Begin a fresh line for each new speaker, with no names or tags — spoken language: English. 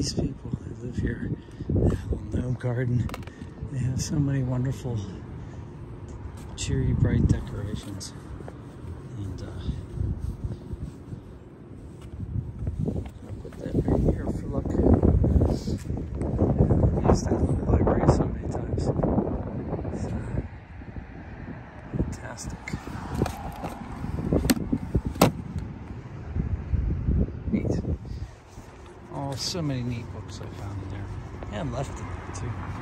these people that live here, they have a little gnome garden. They have so many wonderful, cheery, bright decorations. And uh, I'll put that right here for luck. I used have the library so many times. So, fantastic. Neat. Oh, so many neat books I found in there. And left in there too.